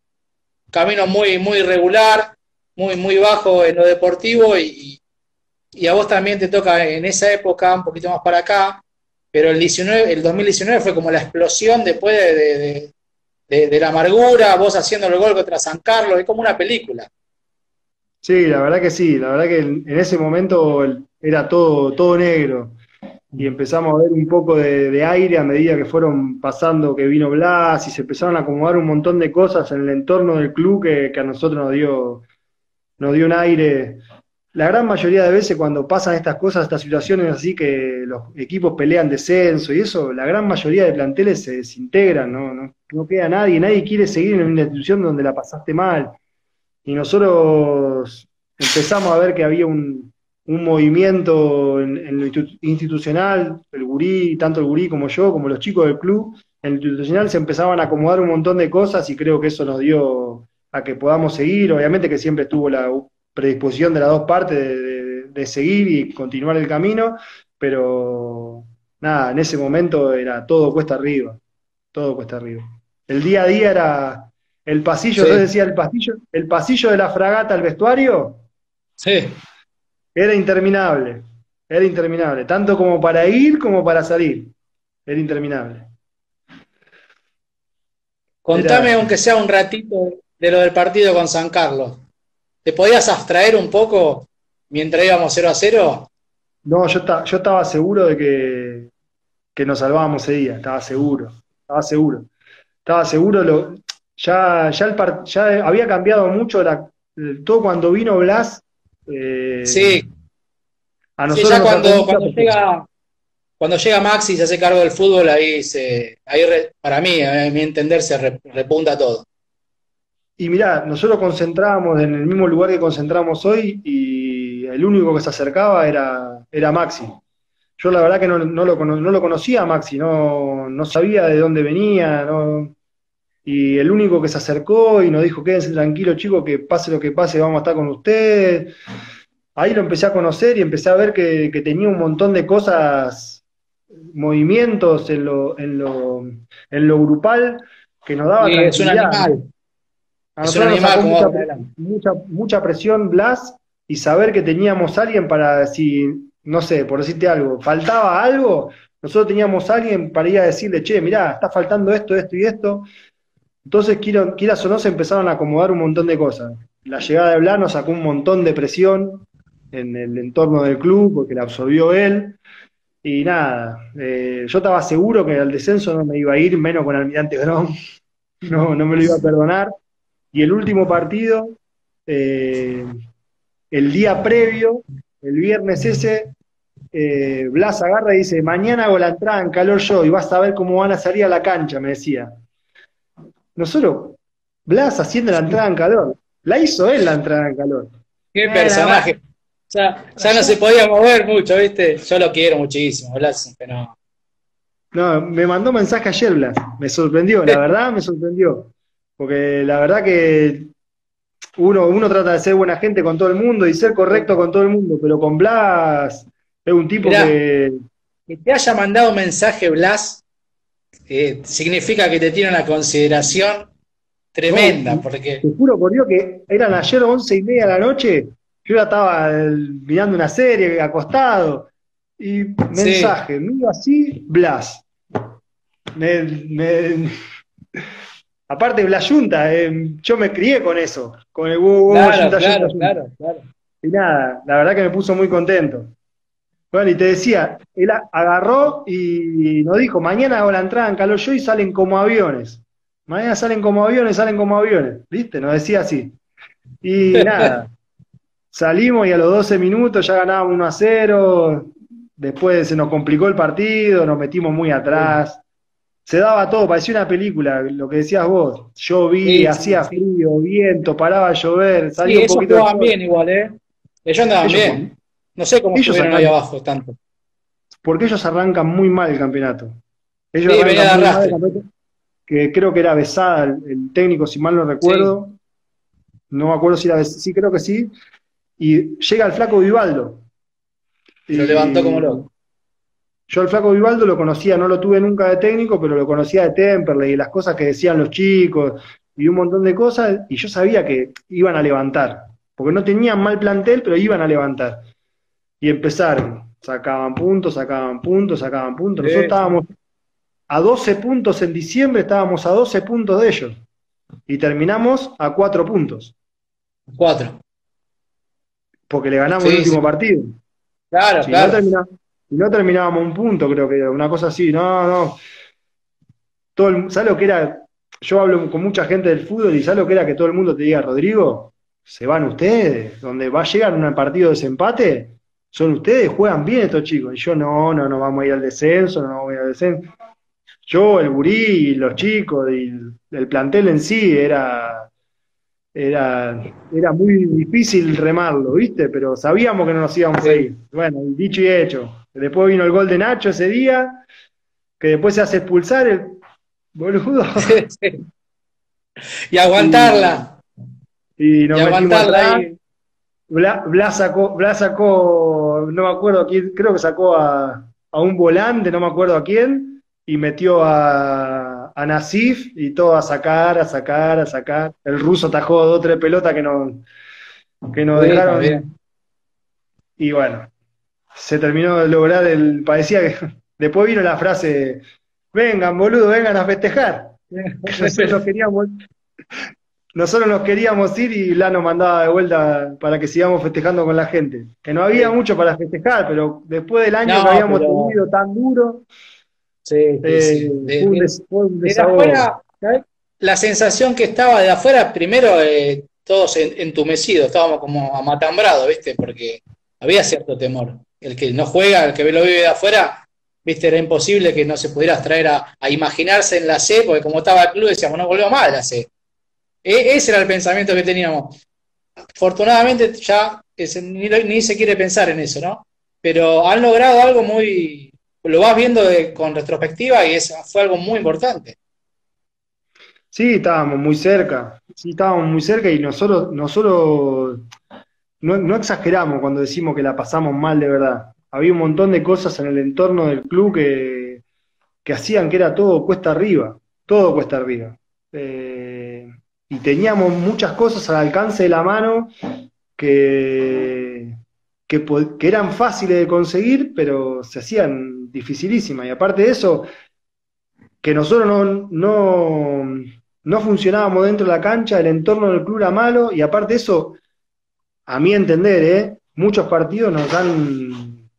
camino muy, muy irregular, muy, muy bajo en lo deportivo y, a vos también te toca en esa época, un poquito más para acá, pero el, 19, el 2019 fue como la explosión después de, la amargura, vos haciendo el gol contra San Carlos, es como una película. Sí, la verdad que sí, la verdad que en, ese momento era todo, todo negro y empezamos a ver un poco de, aire a medida que fueron pasando, que vino Blas y se empezaron a acomodar un montón de cosas en el entorno del club que, a nosotros nos dio, nos dio un aire. La gran mayoría de veces cuando pasan estas cosas, estas situaciones así que los equipos pelean descenso y eso, la gran mayoría de planteles se desintegran, no, no, no queda nadie, nadie quiere seguir en una institución donde la pasaste mal. Y nosotros empezamos a ver que había un, un movimiento en, lo institucional, el gurí, tanto el gurí como yo, como los chicos del club, en lo institucional se empezaban a acomodar un montón de cosas y creo que eso nos dio a que podamos seguir, obviamente que siempre estuvo la predisposición de las dos partes de, seguir y continuar el camino, pero nada, en ese momento era todo cuesta arriba, todo cuesta arriba. El día a día era el pasillo, yo decía el pasillo, el pasillo de la fragata al vestuario. Sí. Era interminable, era interminable, tanto como para ir como para salir. Era interminable. Contame, aunque sea un ratito, de lo del partido con San Carlos. ¿Te podías abstraer un poco mientras íbamos 0 a 0? No, yo, yo estaba seguro de que, que nos salvábamos ese día, estaba seguro, estaba seguro. Estaba seguro, lo, ya, ya, el ya había cambiado mucho la, todo cuando vino Blas, eh, sí. A nosotros ya cuando, cuando llega, cuando llega Maxi y se hace cargo del fútbol, ahí, se, ahí para mí, a mi entender, se repunta todo. Y mirá, nosotros concentrábamos en el mismo lugar que concentramos hoy y el único que se acercaba era, era Maxi. Yo la verdad que no, no, lo, no lo, conocía a Maxi, no, no sabía de dónde venía, no, y el único que se acercó y nos dijo, quédense tranquilos chicos, que pase lo que pase, vamos a estar con ustedes. Ahí lo empecé a conocer y empecé a ver que, tenía un montón de cosas, movimientos en lo, en lo, en lo grupal que nos daba Es un animal. es un animal mucha, mucha, mucha, presión Blas y saber que teníamos alguien para si no sé, por decirte algo, faltaba algo, nosotros teníamos a alguien para ir a decirle, che, mirá, está faltando esto, esto y esto. Entonces, quieras o no, se empezaron a acomodar un montón de cosas. La llegada de Blano sacó un montón de presión en el entorno del club, porque la absorbió él. Y nada, eh, yo estaba seguro que al descenso no me iba a ir, menos con Almirante Grom, no, no me lo iba a perdonar. Y el último partido, eh, el día previo, el viernes ese, eh, Blas agarra y dice, mañana hago la entrada en calor yo y vas a ver cómo van a salir a la cancha, me decía. Nosotros, Blas haciendo la entrada en calor, la hizo él la entrada en calor. Qué personaje. Ya, ya no se podía mover mucho, ¿viste? Yo lo quiero muchísimo, Blas, pero... No, me mandó mensaje ayer Blas, me sorprendió, la verdad me sorprendió. Porque la verdad que uno, uno trata de ser buena gente con todo el mundo y ser correcto con todo el mundo, pero con Blas es un tipo que... Que te haya mandado un mensaje Blas eh, significa que te tiene una consideración tremenda, porque... Te juro por Dios que eran ayer once y media de la noche, yo ya estaba eh, mirando una serie, acostado, y mensaje, mío así, Blas. Me, Aparte, Blas Junta, eh, yo me crié con eso, con el huevo, claro, claro, claro, claro. Y nada, la verdad que me puso muy contento. Bueno, y te decía, él agarró y nos dijo, mañana hago la entrada en calor yo y salen como aviones. Mañana salen como aviones, salen como aviones. ¿Viste? Nos decía así. Y nada, salimos y a los 12 minutos ya ganábamos 1 a 0. Después se nos complicó el partido, nos metimos muy atrás. Se daba todo, parecía una película, lo que decías vos. Llovía, hacía frío, viento, paraba a llover, salía un poquito. Ellos bien igual, ¿eh? Ellos andaban bien. No sé cómo ellos estuvieron ahí abajo tanto. Porque ellos arrancan muy mal el campeonato. Ellos arrancan campeonato, que creo que era Besada el, técnico, si mal no recuerdo. No me acuerdo si era sí creo que sí. Y llega el flaco Vivaldo. Y lo levantó como loco. Yo al flaco Vivaldo lo conocía, no lo tuve nunca de técnico, pero lo conocía de Temperley y las cosas que decían los chicos y un montón de cosas, y yo sabía que iban a levantar, porque no tenían mal plantel, pero iban a levantar y empezaron. Sacaban puntos, sacaban puntos, sacaban puntos. Nosotros estábamos a 12 puntos en diciembre, estábamos a 12 puntos de ellos. Y terminamos a 4 puntos. 4. Porque le ganamos el último partido. Claro, claro. y no terminábamos un punto, creo que era una cosa así. No, no. Todo el, ¿Sabes lo que era? Yo hablo con mucha gente del fútbol y ¿sabes lo que era que todo el mundo te diga, Rodrigo? Se van ustedes, donde va a llegar un partido de desempate, son ustedes, juegan bien estos chicos. Y yo, no, no, no vamos a ir al descenso, no vamos a ir al descenso. Yo, el gurí, los chicos, y el plantel en sí, era, era, era muy difícil remarlo, ¿viste? Pero sabíamos que no nos íbamos a ir. Bueno, dicho y hecho. Después vino el gol de Nacho ese día, que después se hace expulsar el boludo. Y aguantarla. Y, nos aguantarla ahí. Blas sacó, sacó, no me acuerdo quién, creo que sacó a, un volante, no me acuerdo a quién, y metió a, a Nasif y todo a sacar, a sacar, a sacar. El ruso atajó dos o tres pelotas que nos, que nos dejaron. Y bueno, se terminó de lograr el. Parecía que. Después vino la frase: vengan, boludo, vengan a festejar. Nosotros queríamos, nosotros nos queríamos ir y la nos mandaba de vuelta para que sigamos festejando con la gente. Que no había mucho para festejar, pero después del año que habíamos tenido tan duro, sí, eh, fue un, afuera, la sensación que estaba de afuera, primero eh, todos entumecidos, estábamos como amatambrados, ¿viste? Porque había cierto temor. El que no juega, el que lo vive de afuera, ¿viste? Era imposible que no se pudiera traer a, a imaginarse en la C, porque como estaba el club, decíamos, no volvemos más a la C e, ese era el pensamiento que teníamos. Afortunadamente ya ni, se quiere pensar en eso, ¿no? Pero han logrado algo muy, lo vas viendo con retrospectiva y eso fue algo muy importante. Sí, estábamos muy cerca, sí, estábamos muy cerca y nosotros, nosotros no, no exageramos cuando decimos que la pasamos mal de verdad. Había un montón de cosas en el entorno del club que, que hacían que era todo cuesta arriba, todo cuesta arriba. Eh, y teníamos muchas cosas al alcance de la mano que, que, eran fáciles de conseguir, pero se hacían dificilísimas. Y aparte de eso, que nosotros no, no, no funcionábamos dentro de la cancha, el entorno del club era malo, y aparte de eso, a mi entender, ¿eh? muchos partidos nos han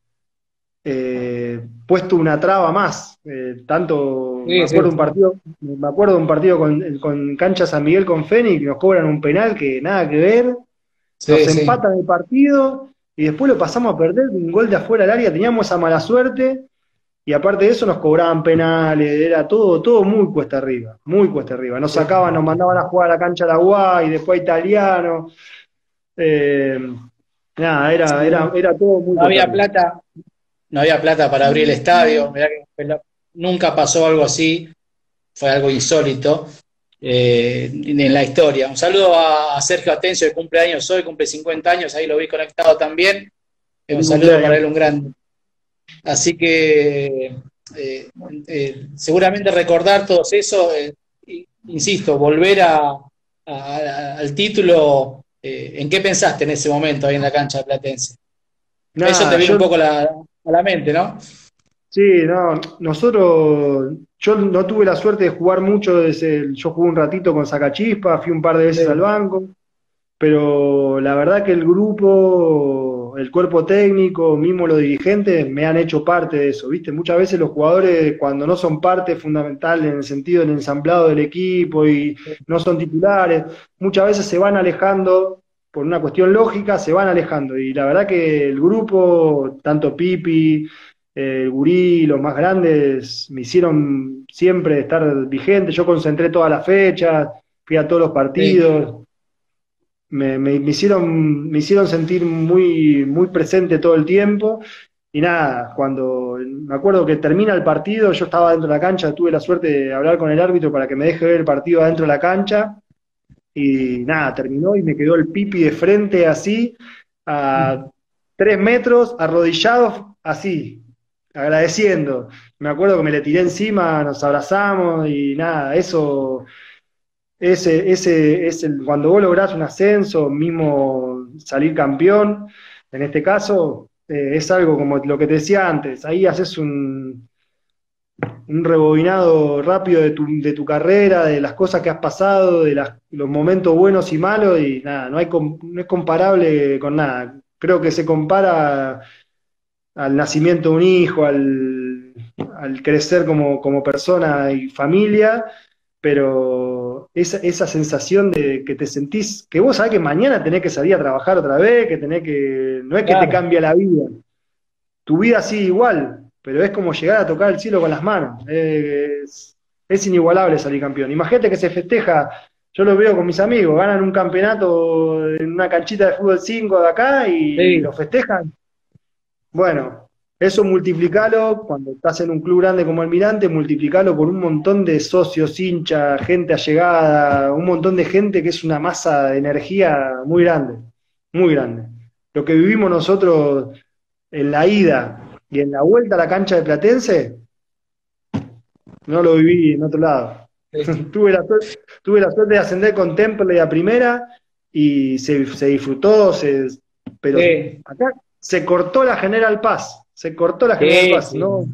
eh, puesto una traba más. Eh, tanto me acuerdo un partido, me acuerdo un partido con, con, Cancha San Miguel con Fénix, nos cobran un penal que nada que ver, nos empatan el partido y después lo pasamos a perder un gol de afuera del área, teníamos esa mala suerte y aparte de eso nos cobraban penales, era todo, todo muy cuesta arriba, muy cuesta arriba. Nos sacaban, nos mandaban a jugar a la cancha de Aguay, después italiano. Eh, nada, era, era, era todo muy No había plata, no había plata para abrir el estadio. Nunca pasó algo así, fue algo insólito eh, en la historia. Un saludo a, Sergio Atencio, que cumple años hoy, cumple 50 años, ahí lo vi conectado también. un saludo para él, un grande. Así que eh, eh, seguramente recordar todo eso, insisto, volver al título, ¿en qué pensaste en ese momento ahí en la cancha de Platense? eso te viene un poco a la mente, ¿no? Sí, no, nosotros, yo no tuve la suerte de jugar mucho desde yo jugué un ratito con Sacachispa, fui un par de veces al banco, pero la verdad que el grupo el cuerpo técnico, mismo los dirigentes, me han hecho parte de eso, ¿viste? Muchas veces los jugadores, cuando no son parte fundamental en el sentido del ensamblado del equipo y no son titulares, muchas veces se van alejando, por una cuestión lógica, se van alejando. Y la verdad que el grupo, tanto Pipi, el Gurí, los más grandes, me hicieron siempre estar vigente. Yo concentré todas las fechas, fui a todos los partidos me, hicieron, me hicieron sentir muy, muy presente todo el tiempo. Y nada, cuando me acuerdo que termina el partido, yo estaba dentro de la cancha, tuve la suerte de hablar con el árbitro para que me deje ver el partido adentro de la cancha. Y nada, terminó y me quedó el pipi de frente así, a tres metros, arrodillados, así, agradeciendo. Me acuerdo que me le tiré encima, nos abrazamos y nada, eso ese, ese es cuando vos lográs un ascenso, mismo salir campeón, en este caso, eh, es algo como lo que te decía antes, ahí haces un, un rebobinado rápido de tu, de tu carrera, de las cosas que has pasado, de los momentos buenos y malos, y nada, no, hay, no es comparable con nada. Creo que se compara al nacimiento de un hijo, al, al crecer como, como persona y familia, pero esa, esa, sensación de que te sentís, que vos sabés que mañana tenés que salir a trabajar otra vez, que tenés que, no es que te cambia la vida, tu vida sigue igual, pero es como llegar a tocar el cielo con las manos, es, inigualable salir campeón. Imagínate que se festeja, yo lo veo con mis amigos, ganan un campeonato en una canchita de fútbol 5 de acá y lo festejan. Bueno, eso multiplicalo, cuando estás en un club grande como Almirante, multiplicalo por un montón de socios, hinchas, gente allegada, un montón de gente que es una masa de energía muy grande, muy grande. Lo que vivimos nosotros en la ida y en la vuelta a la cancha de Platense, no lo viví en otro lado. tuve, la suerte, tuve la suerte de ascender con Temple a primera y se, disfrutó, se, pero acá se cortó la General Paz se cortó la General ¿no?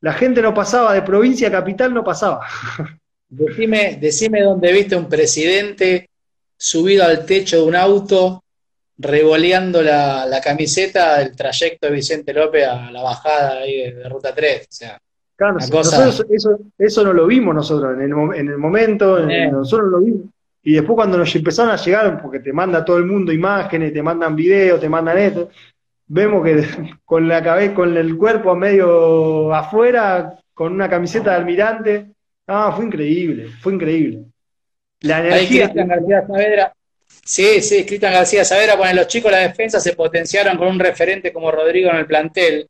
La gente no pasaba, de provincia a capital no pasaba. Decime, decime dónde viste un presidente subido al techo de un auto, revoleando la, camiseta del trayecto de Vicente López a la bajada ahí de, Ruta 3. O sea, claro, nosotros eso, eso no lo vimos nosotros en el, en el momento, eh. nosotros lo vimos. Y después cuando nos empezaron a llegar, porque te manda todo el mundo imágenes, te mandan videos, te mandan esto, vemos que con la cabeza, con el cuerpo medio afuera, con una camiseta de almirante, ah, fue increíble, fue increíble. La energía. García Saavedra. Sí, sí, Cristian García Saavedra, bueno, los chicos de la defensa se potenciaron con un referente como Rodrigo en el plantel,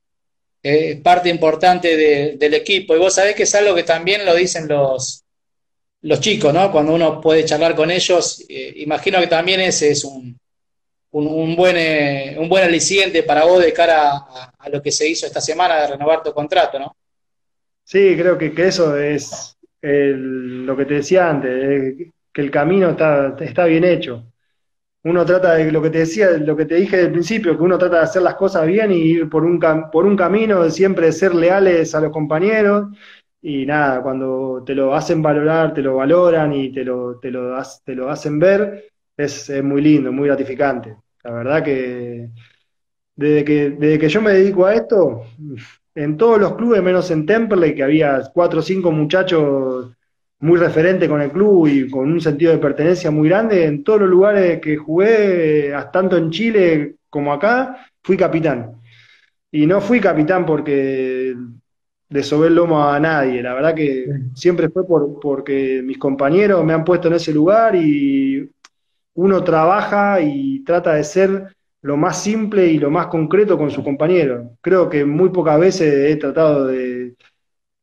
eh, parte importante del equipo. Y vos sabés que es algo que también lo dicen los, los chicos, ¿no? Cuando uno puede charlar con ellos, eh, imagino que también ese es un, un, buen, eh, un buen aliciente para vos de cara a, lo que se hizo esta semana de renovar tu contrato, ¿no? Sí, creo que, eso es lo que te decía antes, que el camino está, está bien hecho. Uno trata de lo que te decía, lo que te dije del principio, que uno trata de hacer las cosas bien y ir por un, por un camino de siempre ser leales a los compañeros. Y nada, cuando te lo hacen valorar, te lo valoran y te lo, te lo, te lo hacen ver, es, muy lindo, muy gratificante. La verdad que desde, que desde que yo me dedico a esto, en todos los clubes, menos en Temple, que había cuatro o cinco muchachos muy referente con el club y con un sentido de pertenencia muy grande. En todos los lugares que jugué, tanto en Chile como acá, fui capitán. Y no fui capitán porque le sobé el lomo a nadie. La verdad que siempre fue por, porque mis compañeros me han puesto en ese lugar y uno trabaja y trata de ser lo más simple y lo más concreto con su compañero. Creo que muy pocas veces he tratado de,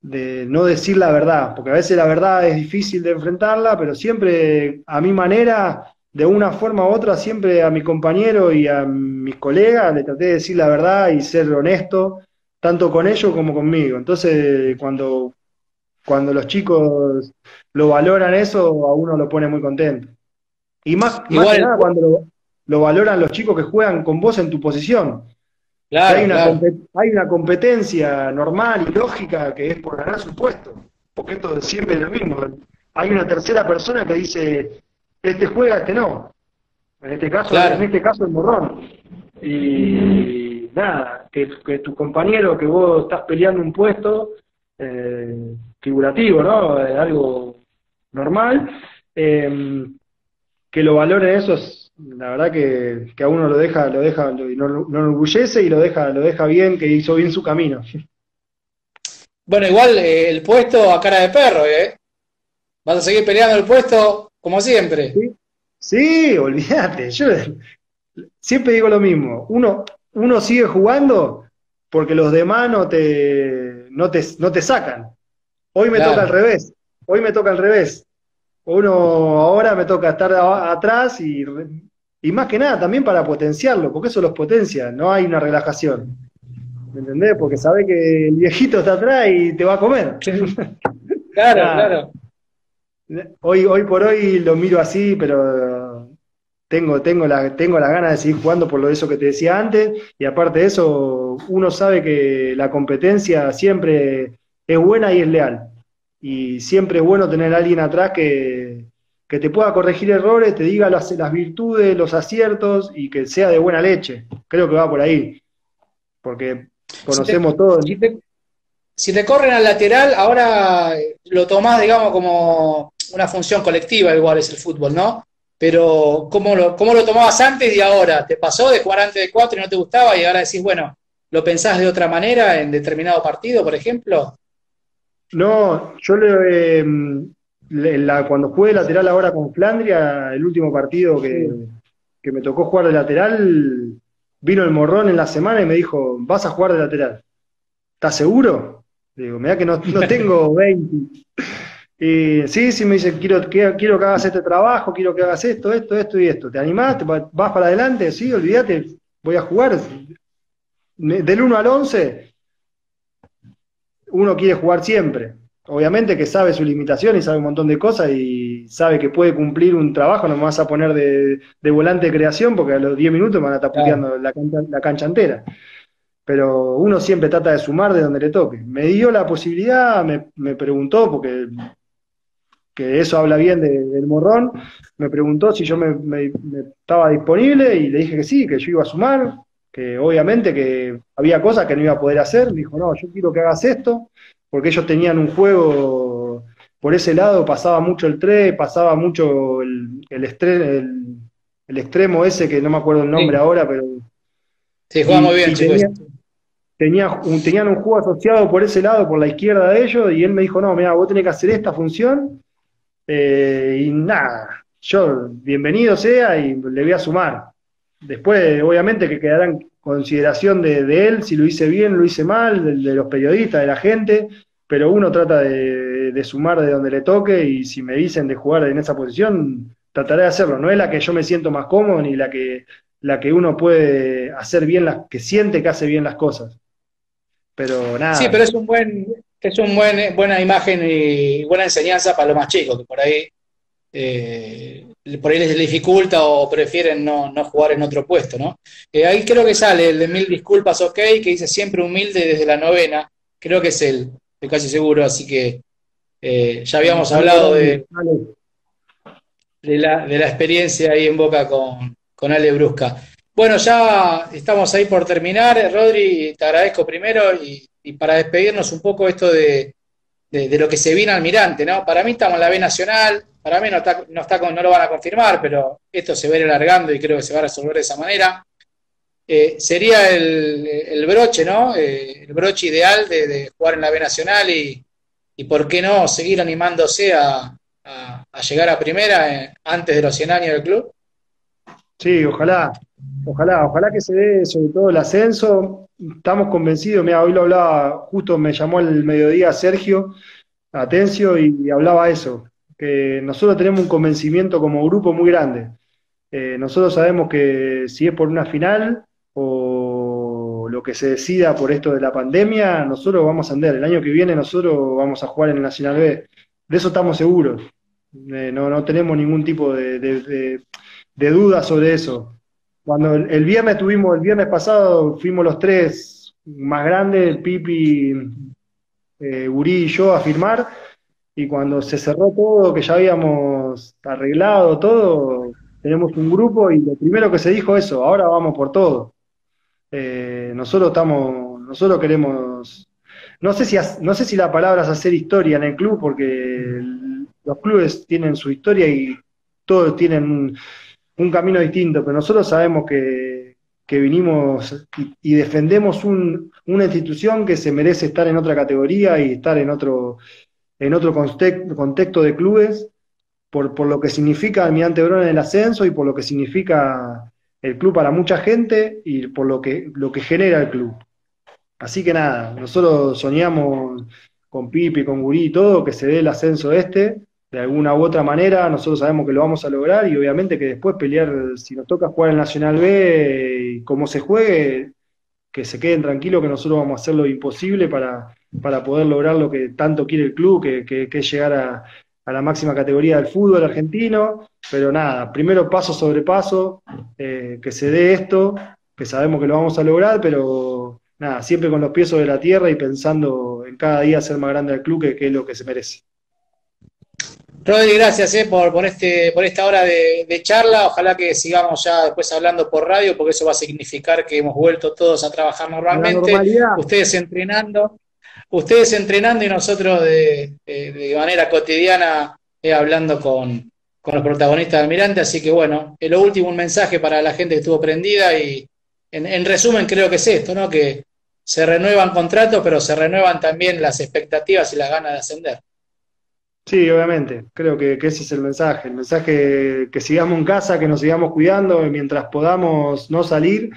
de no decir la verdad, porque a veces la verdad es difícil de enfrentarla, pero siempre a mi manera, de una forma u otra, siempre a mi compañero y a mis colegas le traté de decir la verdad y ser honesto, tanto con ellos como conmigo. Entonces, cuando, cuando los chicos lo valoran eso, a uno lo pone muy contento. Y más, que nada cuando lo, lo valoran los chicos que juegan con vos en tu posición hay, una competencia normal y lógica que es por ganar su puesto, porque esto es siempre lo mismo. Hay una tercera persona que dice, este juega, este no. En este caso, en este caso el morrón. Y nada, que, tu compañero, que vos estás peleando un puesto eh, figurativo, ¿no? algo normal, eh, que lo valore eso es la verdad que, a uno lo deja, lo deja, lo, lo, enorgullece y lo deja, lo deja bien, que hizo bien su camino. Bueno, igual eh, el puesto a cara de perro, ¿eh? Vas a seguir peleando el puesto como siempre. Sí, olvídate. Yo siempre digo lo mismo. Uno, uno sigue jugando porque los demás no te, no te, no te sacan. Hoy me toca al revés. Hoy me toca al revés. Uno ahora me toca estar atrás y y más que nada también para potenciarlo, porque eso los potencia, no hay una relajación. ¿Me entendés? Porque sabe que el viejito está atrás y te va a comer. Claro, claro. Hoy, hoy por hoy lo miro así, pero tengo, tengo, la, tengo la ganas de seguir jugando por lo de eso que te decía antes, y aparte de eso, uno sabe que la competencia siempre es buena y es leal. Y siempre es bueno tener a alguien atrás que, que te pueda corregir errores, te diga las, las virtudes, los aciertos y que sea de buena leche. Creo que va por ahí. Porque conocemos todo. Si te, corren al lateral, ahora lo tomás, digamos, como una función colectiva, igual es el fútbol, ¿no? Pero ¿cómo lo, cómo lo tomabas antes y ahora? ¿Te pasó de jugar antes de cuatro y no te gustaba y ahora decís, bueno, ¿lo pensás de otra manera en determinado partido, por ejemplo? No, yo le, cuando jugué lateral ahora con Flandria, el último partido que, me tocó jugar de lateral, vino el morrón en la semana y me dijo, vas a jugar de lateral. ¿Estás seguro? Digo, mira que no, tengo 20. Y sí, sí, me dice, quiero, quiero que hagas este trabajo, quiero que hagas esto, esto, esto y esto. ¿Te animás? ¿Vas para adelante? Sí, olvídate, voy a jugar. Del 1 al 11, uno quiere jugar siempre obviamente que sabe su limitación y sabe un montón de cosas y sabe que puede cumplir un trabajo, no me vas a poner de, volante de creación porque a los 10 minutos me van a estar puteando la, cancha, entera. Pero uno siempre trata de sumar de donde le toque. Me dio la posibilidad, me, preguntó, porque que eso habla bien del morrón, me preguntó si yo me, estaba disponible y le dije que sí, que yo iba a sumar, que obviamente que había cosas que no iba a poder hacer. Me dijo, no, yo quiero que hagas esto, porque ellos tenían un juego por ese lado, pasaba mucho el 3, pasaba mucho el, el, el, extremo ese, que no me acuerdo el nombre ahora, pero... Sí, jugaba muy bien, chicos. Tenía, tenían un juego asociado por ese lado, por la izquierda de ellos, y él me dijo, no, mira, vos tenés que hacer esta función, eh, y nada, yo, bienvenido sea, y le voy a sumar. Después, obviamente, que quedarán consideración de, él, si lo hice bien, lo hice mal, de, los periodistas, de la gente, pero uno trata de, sumar de donde le toque y si me dicen de jugar en esa posición, trataré de hacerlo. No es la que yo me siento más cómodo ni la que, la que uno puede hacer bien, las que siente que hace bien las cosas. Pero nada. Sí, pero es un buen, es un buen, buena imagen y buena enseñanza para los más chicos, que por ahí eh, por ahí les dificulta o prefieren no, jugar en otro puesto, ¿no? Eh, ahí creo que sale el de mil disculpas, ok, que dice siempre humilde desde la novena, creo que es él, estoy casi seguro, así que eh, ya habíamos hablado de, de, la, experiencia ahí en Boca con, con Ale Brusca. Bueno, ya estamos ahí por terminar. Rodri, te agradezco primero y, para despedirnos un poco esto de, lo que se viene Almirante, ¿no? Para mí estamos en la B Nacional, para mí no, está, no, está, no lo van a confirmar, pero esto se va a ir alargando y creo que se va a resolver de esa manera. Eh, sería el, broche, ¿no? Eh, el broche ideal de, jugar en la B Nacional y, por qué no seguir animándose a, llegar a primera eh, antes de los 100 años del club. Sí, ojalá, ojalá, ojalá que se dé sobre todo el ascenso. Estamos convencidos, mira, hoy lo hablaba, justo me llamó el mediodía Sergio Atencio y hablaba eso, que nosotros tenemos un convencimiento como grupo muy grande. Eh, nosotros sabemos que si es por una final o lo que se decida por esto de la pandemia, nosotros vamos a andar. El año que viene nosotros vamos a jugar en el Nacional B. De eso estamos seguros. Eh, no, no tenemos ningún tipo de, de, duda sobre eso. Cuando el, viernes tuvimos, el viernes pasado fuimos los tres más grandes, Pipi, eh, y yo, a firmar y cuando se cerró todo, que ya habíamos arreglado todo, tenemos un grupo y lo primero que se dijo eso, ahora vamos por todo. Eh, nosotros estamos, nosotros queremos, no sé si no sé si la palabra es hacer historia en el club, porque los clubes tienen su historia y todos tienen un, camino distinto, pero nosotros sabemos que, vinimos y, defendemos una institución que se merece estar en otra categoría y estar en otro en otro contexto de clubes, por, por lo que significa Almirante Brown en el ascenso y por lo que significa el club para mucha gente y por lo que, lo que genera el club. Así que nada, nosotros soñamos con Pipi, con Gurí y todo, que se dé el ascenso este, de alguna u otra manera, nosotros sabemos que lo vamos a lograr y obviamente que después pelear, si nos toca jugar en Nacional B y como se juegue, que se queden tranquilos que nosotros vamos a hacer lo imposible para, para poder lograr lo que tanto quiere el club, que, que, es llegar a, la máxima categoría del fútbol argentino. Pero nada, primero paso sobre paso, eh, que se dé esto, que sabemos que lo vamos a lograr, pero nada, siempre con los pies sobre la tierra y pensando en cada día ser más grande el club, que, es lo que se merece. Rodri, gracias eh, por, por, este, por esta hora de, de, charla. Ojalá que sigamos ya después hablando por radio, porque eso va a significar que hemos vuelto todos a trabajar normalmente. Ustedes entrenando ustedes entrenando y nosotros de, manera cotidiana eh, hablando con, los protagonistas de Almirante. Así que bueno, eh, lo último, un mensaje para la gente que estuvo prendida y en, resumen creo que es esto, ¿no? Que se renuevan contratos, pero se renuevan también las expectativas y las ganas de ascender. Sí, obviamente, creo que, ese es el mensaje, el mensaje que sigamos en casa, que nos sigamos cuidando mientras podamos no salir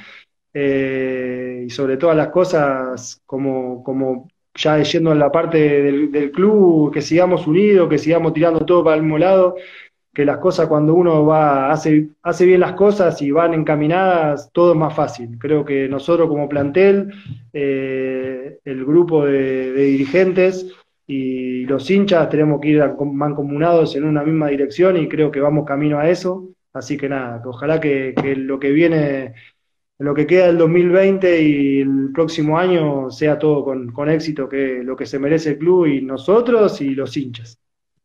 eh, y sobre todas las cosas como, como ya yendo a la parte del, club, que sigamos unidos, que sigamos tirando todo para el mismo lado, que las cosas cuando uno va, hace, hace bien las cosas y van encaminadas, todo es más fácil. Creo que nosotros como plantel, eh, el grupo de, dirigentes y los hinchas tenemos que ir mancomunados en una misma dirección y creo que vamos camino a eso. Así que nada, ojalá que lo que viene lo que queda del 2020 y el próximo año sea todo con, éxito, que lo que se merece el club y nosotros y los hinchas.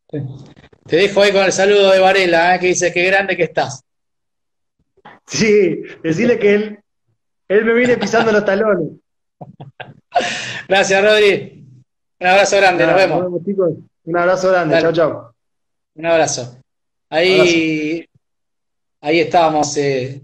Te dejo ahí con el saludo de Varela, ¿eh? que dice qué grande que estás. Sí, decirle que él, él me viene pisando los talones. Gracias, Rodri. Un abrazo grande, nos vemos. Un abrazo grande, chao, chao. Un abrazo. Ahí, ahí estábamos. Eh,